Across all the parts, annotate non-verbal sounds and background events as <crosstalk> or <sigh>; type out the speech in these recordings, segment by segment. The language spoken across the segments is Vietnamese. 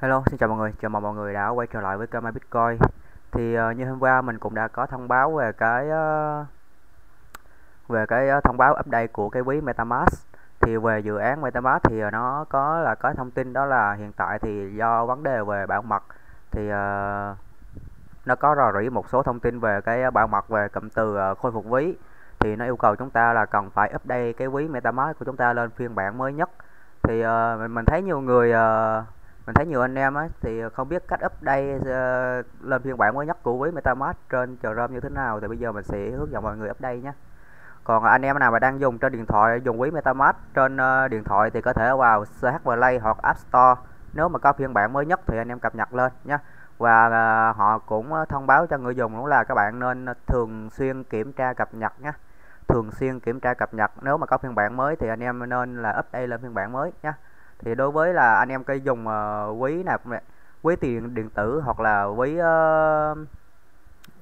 Hello, xin chào mọi người, chào mừng mọi người đã quay trở lại với kênh My Bitcoin. Thì uh, như hôm qua mình cũng đã có thông báo về cái uh, về cái uh, thông báo update của cái ví MetaMask. Thì về dự án MetaMask thì uh, nó có là có thông tin đó là hiện tại thì do vấn đề về bảo mật thì uh, nó có rò rỉ một số thông tin về cái bảo mật về cụm từ uh, khôi phục ví thì nó yêu cầu chúng ta là cần phải update cái ví MetaMask của chúng ta lên phiên bản mới nhất. Thì uh, mình, mình thấy nhiều người uh, mình thấy nhiều anh em á thì không biết cách update uh, lên phiên bản mới nhất của ví MetaMask trên Chrome như thế nào thì bây giờ mình sẽ hướng dẫn mọi người update nhé. Còn anh em nào mà đang dùng trên điện thoại dùng quý MetaMask trên uh, điện thoại thì có thể vào CH Play hoặc App Store. Nếu mà có phiên bản mới nhất thì anh em cập nhật lên nhé. Và uh, họ cũng thông báo cho người dùng cũng là các bạn nên thường xuyên kiểm tra cập nhật nhé. Thường xuyên kiểm tra cập nhật nếu mà có phiên bản mới thì anh em nên là update lên phiên bản mới nhé thì đối với là anh em cây dùng uh, quý nạp quý tiền điện tử hoặc là quý uh,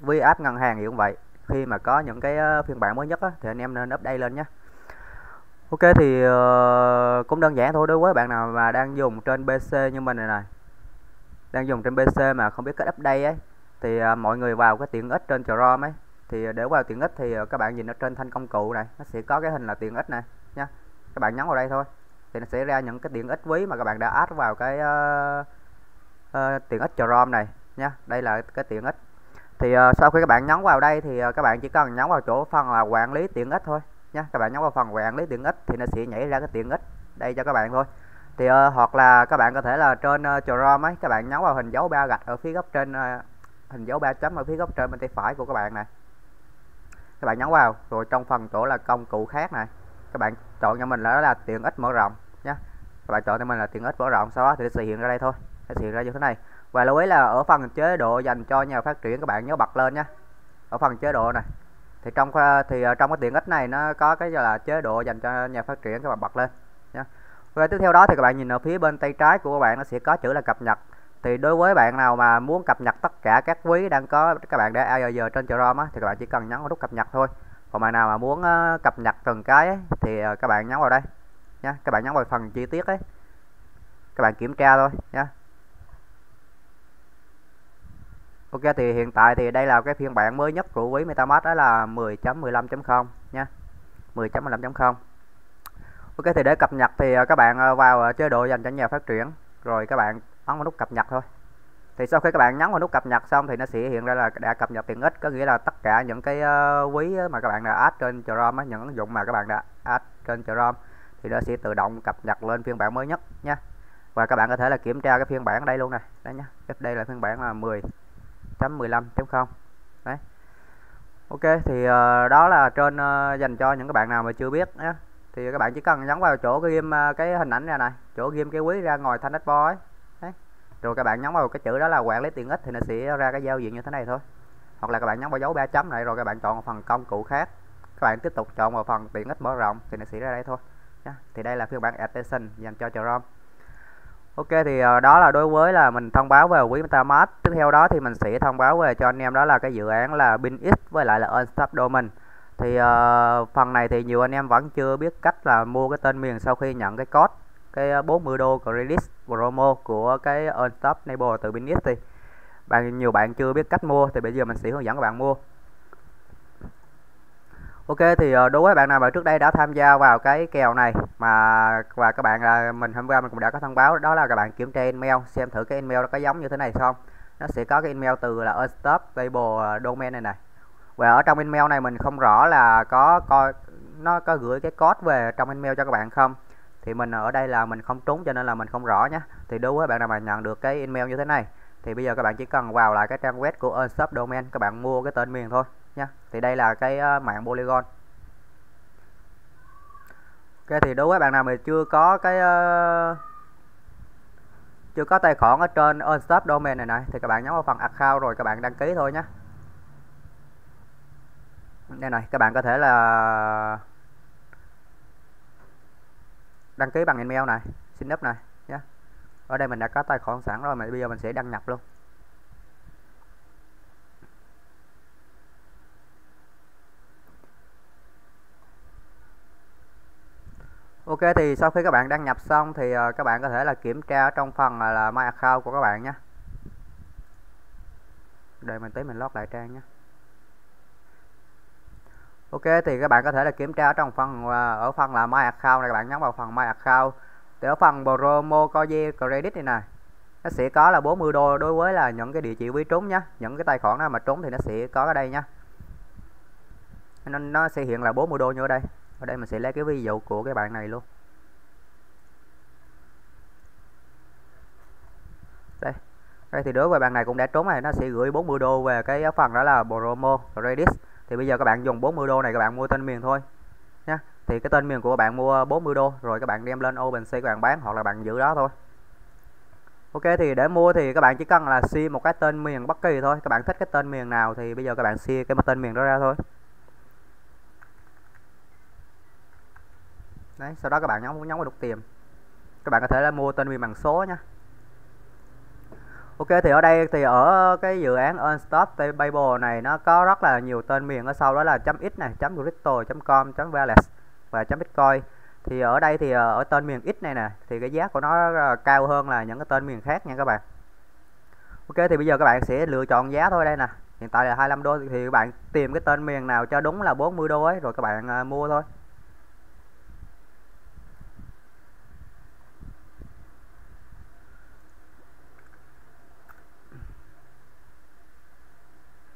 quý app ngân hàng thì cũng vậy. Khi mà có những cái ờ, phiên bản mới nhất á, thì anh em nên update lên nhé. Ok thì uh, cũng đơn giản thôi. Đối với bạn nào mà đang dùng trên PC như mình này này đang dùng trên PC mà không biết cách update ấy thì uh, mọi người vào cái tiện ích trên Chrome ấy. Thì để vào tiện ích thì uh, các bạn nhìn ở trên thanh công cụ này nó sẽ có cái hình là tiện ích này nha các bạn nhấn vào đây thôi thì nó sẽ ra những cái tiện ích quý mà các bạn đã add vào cái uh, uh, tiện ích Chrome này nha đây là cái tiện ích. Thì uh, sau khi các bạn nhấn vào đây thì uh, các bạn chỉ cần nhấn vào chỗ phần là quản lý tiện ích thôi nha các bạn nhấn vào phần quản lý tiện ích thì nó sẽ nhảy ra cái tiện ích đây cho các bạn thôi. Thì uh, hoặc là các bạn có thể là trên uh, Chrome ấy các bạn nhấn vào hình dấu ba gạch ở phía góc trên uh, hình dấu ba chấm ở phía góc trên bên tay phải của các bạn này. Các bạn nhấn vào rồi trong phần chỗ là công cụ khác này các bạn chọn cho mình là đó là tiện ích mở rộng nhé các bạn chọn cho mình là tiện ích mở rộng sau đó thì sẽ hiện ra đây thôi. Sẽ hiện ra như thế này. Và lưu ý là ở phần chế độ dành cho nhà phát triển các bạn nhớ bật lên nhé ở phần chế độ này thì trong thì ờ, trong cái tiện ích này nó có cái là chế độ dành cho nhà phát triển các bạn bật lên nhé và tiếp theo đó thì các bạn nhìn ở phía bên tay trái của các bạn nó sẽ có chữ là cập nhật. Thì đối với bạn nào mà muốn cập nhật tất cả các quý đang có các bạn để giờ trên Chrome á, thì các bạn chỉ cần nhấn vào nút cập nhật thôi. Còn bạn nào mà muốn ờ, cập nhật từng cái ấy, thì ờ, các bạn nhấn vào đây nha các bạn nhấn vào phần chi tiết ấy. Các bạn kiểm tra thôi nha Ok, thì hiện tại thì đây là cái phiên bản mới nhất của ví MetaMask, đó là 10.15.0 nha 10.15.0 Ok, thì để cập nhật thì à, các bạn à, vào à, chế độ dành cho nhà phát triển. Rồi các bạn ấn vào nút cập nhật thôi. Thì sau khi các bạn nhấn vào nút cập nhật xong thì nó sẽ hiện ra là đã cập nhật tiện ích, có nghĩa là tất cả những cái quý mà các bạn đã add trên Chrome những ứng dụng mà các bạn đã add trên Chrome thì nó sẽ tự động cập nhật lên phiên bản mới nhất nha. Và các bạn có thể là kiểm tra cái phiên bản ở đây luôn này đấy nhá. Đây là phiên bản là 10.15.0 đấy. Ok thì uh, đó là trên uh, dành cho những các bạn nào mà chưa biết nhé thì các bạn chỉ cần nhấn vào chỗ cái game uh, cái hình ảnh ra này chỗ game cái quý ra ngoài thanh dashboard ấy. Đấy. Rồi các bạn nhấn vào cái chữ đó là quản lý tiện ích thì nó sẽ ra cái giao diện như thế này thôi. Hoặc là các bạn nhấn vào dấu ba chấm này rồi các bạn chọn phần công cụ khác. Các bạn tiếp tục chọn vào phần tiện ích mở rộng thì nó sẽ ra đây thôi thì đây là phiên bản extension dành cho Chrome Ok thì ờ, đó là đối với là mình thông báo về quý MetaMask. Tiếp theo đó thì mình sẽ thông báo về cho anh em đó là cái dự án là BinX với lại là Unstop Domain. Thì uh, phần này thì nhiều anh em vẫn chưa biết cách là mua cái tên miền sau khi nhận cái code cái ờ, 40 đô credit promo của cái Unstop Neighbor từ BinX thì bạn nhiều bạn chưa biết cách mua thì bây giờ mình sẽ hướng dẫn các bạn mua. Ok, thì ờ, đối với bạn nào mà trước đây đã tham gia vào cái kèo này mà, và các bạn là mình hôm qua mình cũng đã có thông báo, đó là các bạn kiểm tra email, xem thử cái email nó có giống như thế này không nó sẽ có cái email từ là unstop table ờ, domain này này. Và ở trong email này mình không rõ là có coi, nó có gửi cái code về trong email cho các bạn không? Thì mình ở đây là mình không trúng cho nên là mình không rõ nhé thì đối với bạn nào mà nhận được cái email như thế này, thì bây giờ các bạn chỉ cần vào lại cái trang web của unstop domain, các bạn mua cái tên miền thôi nha thì đây là cái ờ, mạng Polygon. Ok thì đối với bạn nào mà chưa có cái uh, chưa có tài khoản ở trên Unstop Domain này này thì các bạn nhấn vào phần account rồi các bạn đăng ký thôi nhé đây này các bạn có thể là đăng ký bằng email này xin up này nhé ở đây mình đã có tài khoản sẵn rồi mà bây giờ mình sẽ đăng nhập luôn. Ok thì sau khi các bạn đăng nhập xong thì ờ, các bạn có thể là kiểm tra trong phần là, là My Account của các bạn nhé. Để mình tới mình lót lại trang nhé. Ok thì các bạn có thể là kiểm tra trong phần ờ, ở phần là My Account này các bạn nhấn vào phần My Account. Thì ở phần promo coin credit này nè nó sẽ có là 40 đô đối với là những cái địa chỉ ví trúng nhá những cái tài khoản nào mà trúng thì nó sẽ có ở đây nhá nên nó sẽ hiện là 40 đô như ở đây ở đây mình sẽ lấy cái ví dụ của cái bạn này luôn. Đây. Đây thì đối với bạn này cũng đã trốn này nó sẽ gửi 40 đô về cái phần đó là promo redis thì bây giờ các bạn dùng 40 đô này các bạn mua tên miền thôi, nhá. Thì cái tên miền của các bạn mua 40 đô, rồi các bạn đem lên OpenSea các bạn bán, hoặc là bạn giữ đó thôi. Ok, thì để mua thì các bạn chỉ cần là xi một cái tên miền bất kỳ thôi. Các bạn thích cái tên miền nào thì bây giờ các bạn xi cái tên miền đó ra thôi. Đấy sau đó các bạn nhấn nhấn vào đục tìm, các bạn có thể là mua tên miền bằng số nhé Ok thì ở đây thì ở cái dự án Unstop Table này nó có rất là nhiều tên miền ở sau đó là .x này, .crypto, .com, .wallet và .bitcoin. Thì ở đây thì ờ, ở tên miền X này nè thì cái giá của nó ờ, cao hơn là những cái tên miền khác nha các bạn. Ok thì bây giờ các bạn sẽ lựa chọn giá thôi đây nè. Hiện tại là 25 đô thì các bạn tìm cái tên miền nào cho đúng là 40 đô ấy rồi các bạn ờ, mua thôi.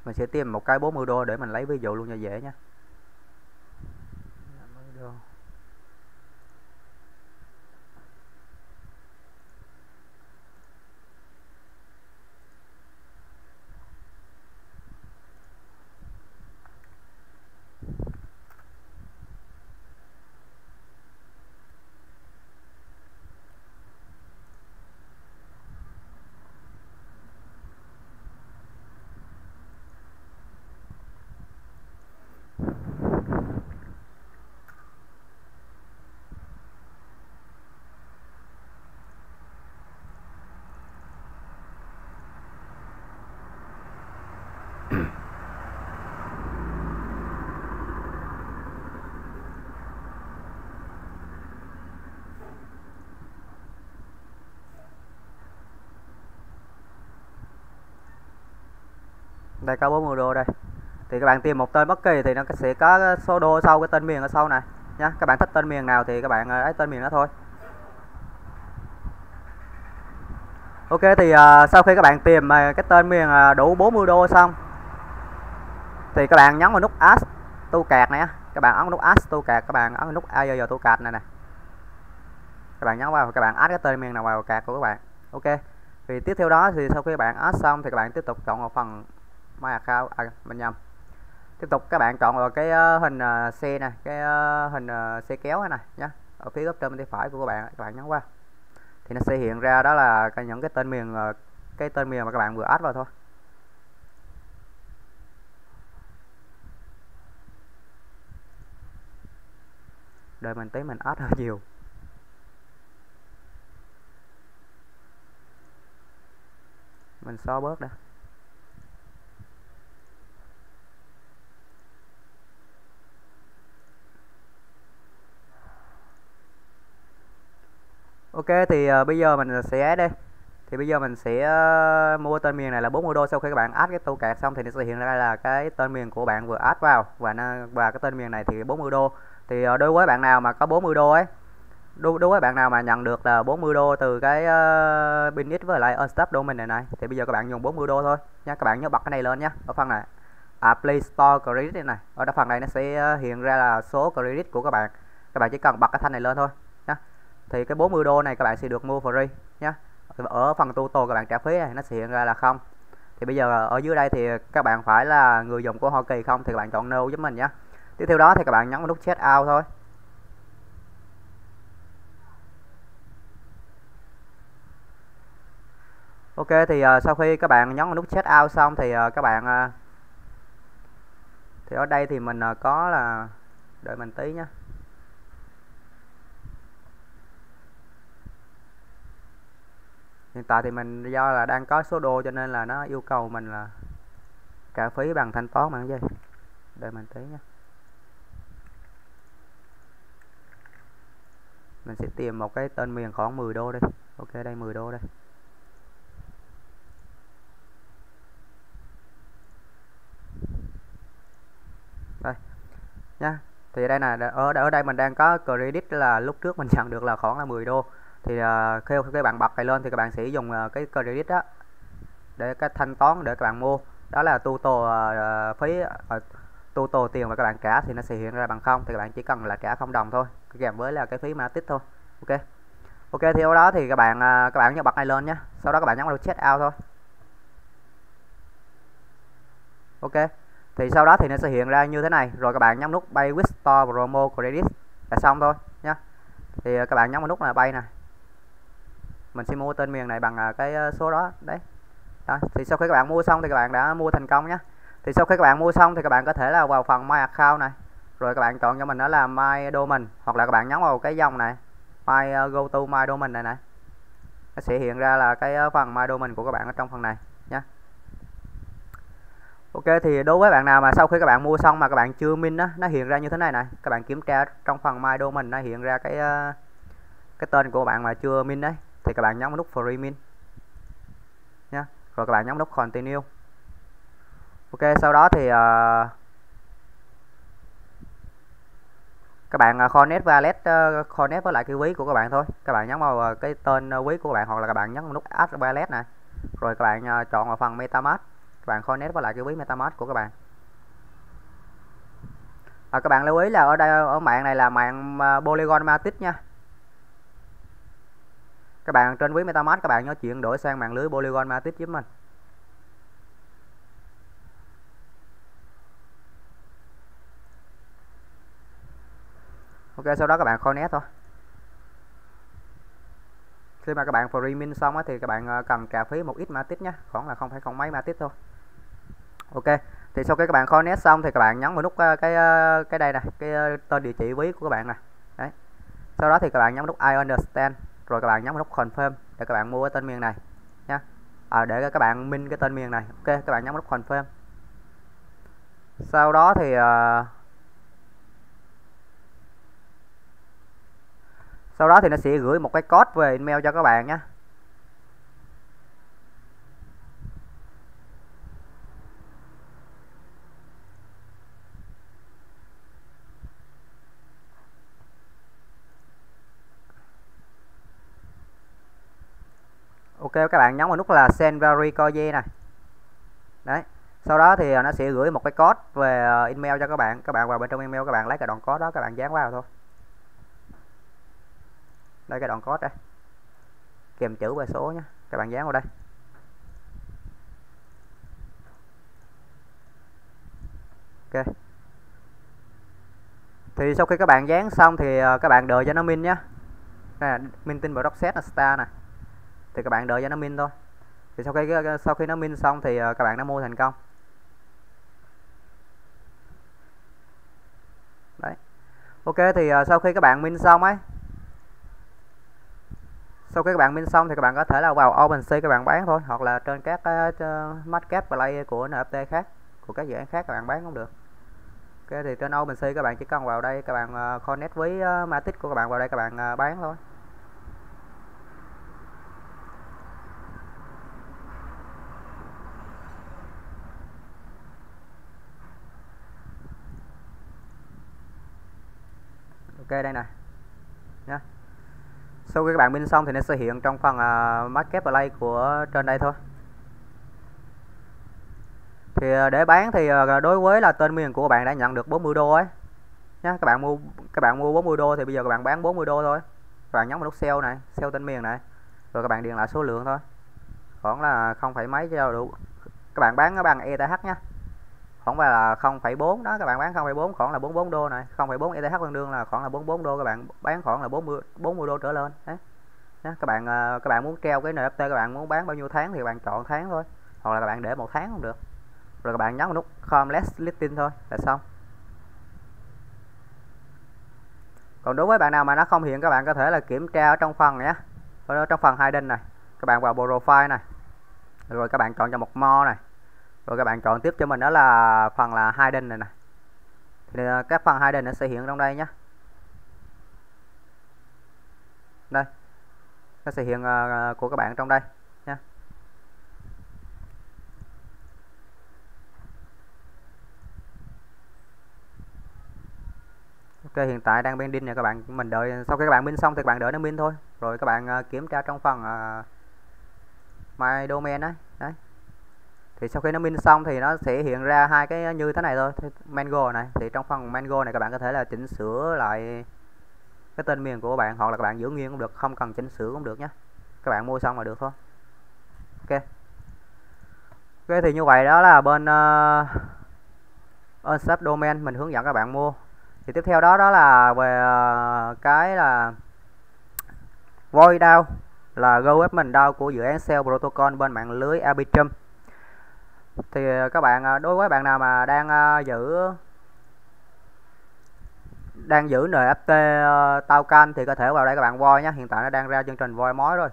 Mình sẽ tìm một cái 40 đô để mình lấy ví dụ luôn cho dễ nhé <clears throat> đây có 40 đô đây. Thì các bạn tìm một tên bất kỳ thì nó sẽ có số đô sau cái tên miền ở sau này nhá. Các bạn thích tên miền nào thì các bạn ờ, ấy lấy tên miền đó thôi. Ok thì uh, sau khi các bạn tìm uh, cái tên miền uh, đủ 40 đô xong thì các bạn nhấn vào nút add tu card này các bạn ấn nút add tu card các bạn ấn nút IOR tu card này nè. Các bạn nhấn vào các bạn add cái tên miền nào vào card của các bạn. Ok. Thì tiếp theo đó thì sau khi bạn add xong thì các bạn tiếp tục chọn vào phần my account à mình nhầm tiếp tục các bạn chọn vào cái uh, hình uh, xe này cái uh, hình ờ, uh, xe kéo này nhá. Ở phía góc trên bên tay phải của các bạn các bạn nhấn qua. Thì nó sẽ hiện ra đó là những cái tên miền uh, cái tên miền mà các bạn vừa add vào thôi. Đợi mình tí mình ớt hơi nhiều. Mình xóa bớt đã. Ok thì uh, bây giờ mình sẽ đây thì bây giờ mình sẽ uh, mua tên miền này là 40 đô. Sau khi các bạn add cái tu kẹt xong thì nó sẽ hiện ra là cái tên miền của bạn vừa add vào. Và nó và cái tên miền này thì 40 đô thì ờ, đối với bạn nào mà có 40 đô ấy đối, đối với bạn nào mà nhận được là 40 đô từ cái ờ, uh, Binix với lại Unstop Domain này này thì bây giờ các bạn dùng 40 đô thôi nha. Các bạn nhớ bật cái này lên nhé ở phần này. À, Play Store Credit này, này ở đó phần này nó sẽ ờ, hiện ra là số credit của các bạn. Các bạn chỉ cần bật cái thanh này lên thôi thì cái 40 đô này các bạn sẽ được mua free nhé ở phần total các bạn trả phí này nó sẽ hiện ra là không. Thì bây giờ ở dưới đây thì các bạn phải là người dùng của Hoa Kỳ không thì các bạn chọn no giúp mình nhé tiếp theo đó thì các bạn nhấn vào nút check out thôi. Ok thì uh, sau khi các bạn nhấn vào nút check out xong thì uh, các bạn uh, thì ở đây thì mình uh, có là đợi mình tí nhé hiện tại thì mình do là đang có số đô cho nên là nó yêu cầu mình là trả phí bằng thanh toán bằng gì đợi mình tí nhé mình sẽ tìm một cái tên miền khoảng 10 đô đi ok đây 10 đô đây. Đây. Nha thì đây là ở ở đây mình đang có credit là lúc trước mình <laughs> nhận được là khoảng là 10 đô. Thì uh, khi các bạn bật này lên thì các bạn sẽ dùng uh, cái credit đó để cái thanh toán để các bạn mua. Đó là tu uh, à, phí uh, total tiền mà các bạn trả thì nó sẽ hiện ra bằng không, thì các bạn chỉ cần là trả không đồng thôi. Kèm với là cái phí mà tích thôi. Ok. Ok, thì sau đó thì các bạn à, các bạn nhớ bật này lên nhé sau đó các bạn nhấn vào check out thôi. Ok. Thì sau đó thì nó sẽ hiện ra như thế này. Rồi các bạn nhấn nút bay with store promo credit là xong thôi nhé thì à, các bạn nhấn vào nút là bay này mình sẽ mua tên miền này bằng à, cái số đó. Đấy. Đó. thì sau khi các bạn mua xong thì các bạn đã mua thành công nhé thì sau khi các bạn mua xong thì các bạn có thể là vào phần my account này. Rồi các bạn chọn cho mình đó là my domain hoặc là các bạn nhấn vào cái dòng này. My uh, go to my domain này này. Nó sẽ hiện ra là cái ờ, phần my domain của các bạn ở trong phần này nhé Ok thì đối với bạn nào mà sau khi các bạn mua xong mà các bạn chưa min á nó hiện ra như thế này này. Các bạn kiểm tra trong phần my domain nó hiện ra cái uh, cái tên của bạn mà chưa min đấy thì các bạn nhấn vào nút free min nha rồi các bạn nhấn nút continue ok sau đó thì uh, các bạn ờ, uh, connect wallet uh, ờ, connect với lại cái ví của các bạn thôi. Các bạn nhấn vào uh, cái tên uh, ví của bạn hoặc là các bạn nhấn vào nút add wallet này rồi các bạn uh, chọn vào phần metamask. Các bạn connect với lại cái ví metamask của các bạn. À, các bạn lưu ý là ở đây ở mạng này là mạng uh, polygon matic nha. Các bạn trên ví metamask các bạn nhớ chuyển đổi sang mạng lưới polygon matic giúp mình. Ok sau đó các bạn connect thôi khi mà các bạn free min xong á, thì các bạn cần trả phí một ít ma tít nhé khoảng là không phải không mấy ma tít thôi ok thì sau khi các bạn connect xong thì các bạn nhấn vào nút cái cái đây này cái tên địa chỉ ví của các bạn này đấy sau đó thì các bạn nhấn nút I understand rồi các bạn nhấn vào nút confirm để các bạn mua cái tên miền này nha à, để các bạn min cái tên miền này ok các bạn nhấn vào nút confirm sau đó thì uh, sau đó thì nó sẽ gửi một cái code về email cho các bạn nhé. Ok, các bạn nhấn vào nút là send very code này đấy. Sau đó thì à, nó sẽ gửi một cái code về à, email cho các bạn. Các bạn vào bên trong email các bạn lấy cái đoạn code đó, các bạn dán vào thôi đây, cái đoạn code đây. Kèm chữ và số nhé các bạn dán vào đây. Ok. Thì sau khi các bạn dán xong thì ờ, các bạn đợi cho nó min nhé nè min tin vào set là star này thì các bạn đợi cho nó min thôi. Thì sau khi ờ, ờ, sau khi nó min xong thì các bạn đã mua thành công. Đấy. Ok, thì sau khi các bạn min xong ấy sau khi các bạn min xong thì các bạn có thể là vào OpenSea các bạn bán thôi hoặc là trên các ờ, uh, market play của NFT khác của các dự án khác các bạn bán cũng được. Ok thì trên OpenSea các bạn chỉ cần vào đây các bạn uh, connect với uh, Matic của các bạn vào đây các bạn uh, bán thôi. Ok đây nè. Nhá sau khi các bạn pin xong thì nó sẽ hiện trong phần à, uh, marketplace của trên đây thôi. Thì uh, để bán thì uh, đối với là tên miền của các bạn đã nhận được 40 đô ấy nhá. Các bạn mua các bạn mua 40 đô thì bây giờ các bạn bán 40 đô thôi. Các bạn nhấn vào nút sell này sell tên miền này rồi các bạn điền lại số lượng thôi. Khoảng là không phải mấy cho đủ. Các bạn bán nó bằng ETH nhá khoảng là 0,4 đó các bạn bán 0,4 khoảng là 44 đô này. 0,4 ETH tương đương là khoảng là 44 đô các bạn bán khoảng là 40 40 đô trở lên. Đấy. Các bạn ờ, các bạn muốn treo cái NFT các bạn muốn bán bao nhiêu tháng thì các bạn chọn tháng thôi. Hoặc là các bạn để một tháng cũng được. Rồi các bạn nhấn vào nút complex Listing thôi là xong. Còn đối với bạn nào mà nó không hiện các bạn có thể là kiểm tra ở trong phần nhé ở trong phần hidden này. Các bạn vào profile này. Rồi các bạn chọn cho một mo này rồi các bạn chọn tiếp cho mình đó là phần là hai đinh này nè. Thì à, các phần hai đinh nó sẽ hiện trong đây nhé đây nó sẽ hiện uh, của các bạn trong đây nha Ok hiện tại đang bên đinh nha các bạn. Mình đợi sau khi các bạn pin xong thì các bạn đợi nó pin thôi. Rồi các bạn uh, kiểm tra trong phần uh, my domain đấy đấy thì sau khi nó min xong thì nó sẽ hiện ra hai cái như thế này thôi. Mango này thì trong phần mango này các bạn có thể là chỉnh sửa lại cái tên miền của bạn hoặc là các bạn giữ nguyên cũng được không cần chỉnh sửa cũng được nhé các bạn mua xong là được thôi. Ok. Ok thì như vậy đó là bên ờ, uh, unsub domain mình hướng dẫn các bạn mua. Thì tiếp theo đó đó là về uh, cái là void down là go web mình DAO của dự án sale Protocol bên mạng lưới Arbitrum thì ờ, các bạn ờ, đối với bạn nào mà đang ờ, giữ đang giữ NFT tao can thì có thể vào đây các bạn voi nhé hiện tại nó đang ra chương trình voi mối rồi.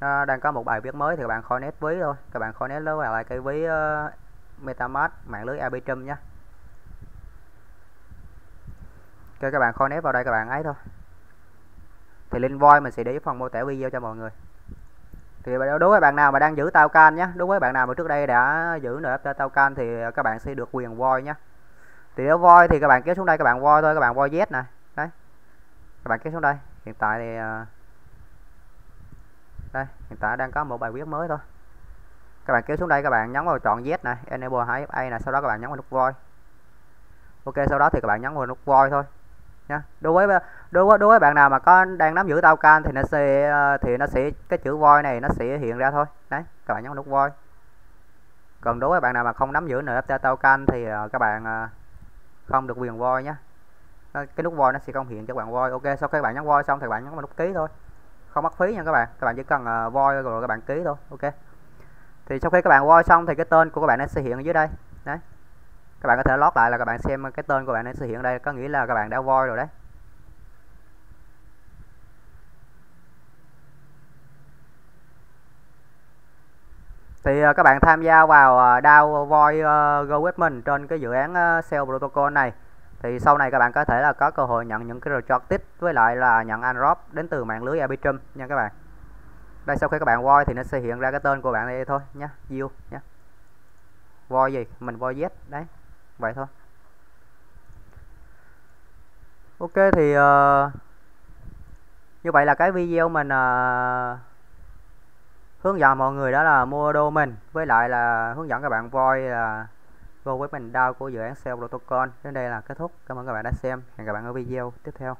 Nó đang có một bài viết mới thì các bạn khỏi nét ví thôi. Các bạn khỏi nét lấy vào lại cái ví metamask, mạng lưới arbitrum nhé ok các bạn khỏi nét vào đây các bạn ấy thôi. Thì link voi mình sẽ để phần mô tả video cho mọi người thì đối với bạn nào mà đang giữ tao can nhé đối với bạn nào mà trước đây đã giữ NFT tao can thì các bạn sẽ được quyền voi nhé thì nếu voi thì các bạn kéo xuống đây, các bạn voi thôi, các bạn voi Z này đấy, các bạn kéo xuống đây. Hiện tại thì ờ, đây, hiện tại đang có một bài viết mới thôi. Các bạn kéo xuống đây, các bạn nhấn vào chọn Z này enable HFA này sau đó các bạn nhấn vào nút voi. Ok, sau đó thì các bạn nhấn vào nút voi thôi nha. Đối với đối với đối với bạn nào mà có đang nắm giữ tao can thì nó sẽ ờ, thì nó sẽ, cái chữ voi này nó sẽ hiện ra thôi. Đấy, các bạn nhấn nút voi. Còn đối với bạn nào mà không nắm giữ NFT tao can thì ờ, các bạn ờ, không được quyền voi nhé cái nút voi nó sẽ không hiện cho bạn voi. Ok, sau khi bạn nhấn voi xong thì bạn nhấn vào nút ký thôi. Không mất phí nha các bạn. Các bạn chỉ cần voi rồi các bạn ký thôi. Ok. Thì sau khi các bạn voi xong thì cái tên của các bạn nó sẽ hiện ở dưới đây. Đấy các bạn có thể lót lại là các bạn xem cái tên của bạn nó sẽ hiện đây có nghĩa là các bạn đã voi rồi đấy. Thì ờ, các bạn tham gia vào DAO voi uh, trên cái dự án ờ, Cell Protocol này. Thì sau này các bạn có thể là có cơ hội nhận những cái project với lại là nhận airdrop đến từ mạng lưới Arbitrum nha các bạn. Đây sau khi các bạn voi thì nó sẽ hiện ra cái tên của bạn đây thôi nhé Diêu nhé voi gì? Mình voi Z đấy vậy thôi. Ok thì uh, như vậy là cái video mình uh, hướng dẫn mọi người đó là mua domain với lại là hướng dẫn các bạn voi là go với mình đao của dự án sale Protocol. Đến đây là kết thúc. Cảm ơn các bạn đã xem. Hẹn gặp bạn ở video tiếp theo.